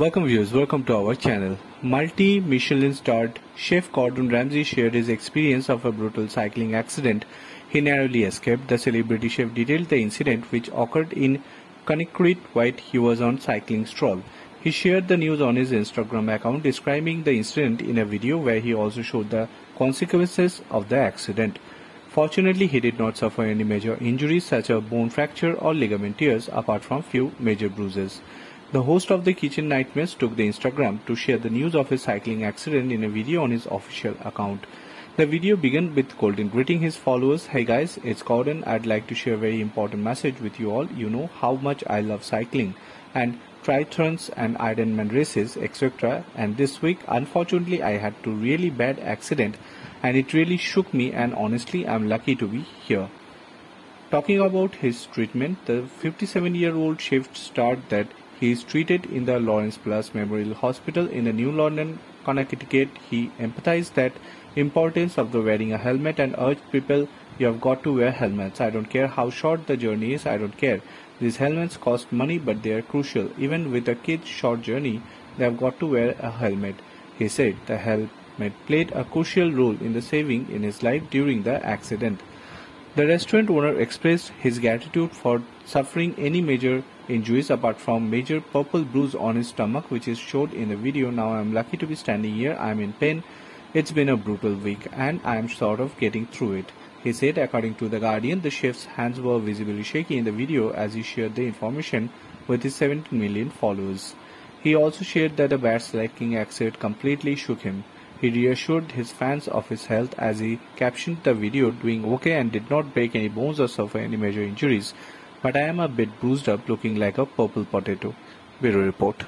Welcome viewers, welcome to our channel. Multi-Michelin starred chef Gordon Ramsay shared his experience of a brutal cycling accident. He narrowly escaped. The celebrity chef detailed the incident which occurred in Connecticut while he was on cycling stroll. He shared the news on his Instagram account describing the incident in a video where he also showed the consequences of the accident. Fortunately, he did not suffer any major injuries such as bone fracture or ligament tears apart from few major bruises. The host of the Kitchen Nightmares took the Instagram to share the news of his cycling accident in a video on his official account. The video began with Gordon greeting his followers, Hey guys, it's Gordon. I'd like to share a very important message with you all. You know how much I love cycling and triathlons and Ironman races, etc. And this week, unfortunately, I had a really bad accident and it really shook me and honestly, I'm lucky to be here. Talking about his treatment, the 57 year old chef started that he is treated in the Lawrence Plus Memorial Hospital in the New London, Connecticut. He emphasized that importance of the wearing a helmet and urged people you have got to wear helmets. I don't care how short the journey is, I don't care. These helmets cost money but they are crucial. Even with a kid's short journey, they have got to wear a helmet. He said the helmet played a crucial role in the saving in his life during the accident. The restaurant owner expressed his gratitude for suffering any major injuries apart from major purple bruise on his stomach which is showed in the video. Now I am lucky to be standing here. I am in pain. It's been a brutal week and I am sort of getting through it. He said according to The Guardian, the chef's hands were visibly shaky in the video as he shared the information with his 17 million followers. He also shared that the bad cycling accident completely shook him. He reassured his fans of his health as he captioned the video doing okay and did not break any bones or suffer any major injuries. But I am a bit bruised up looking like a purple potato. Bureau Report.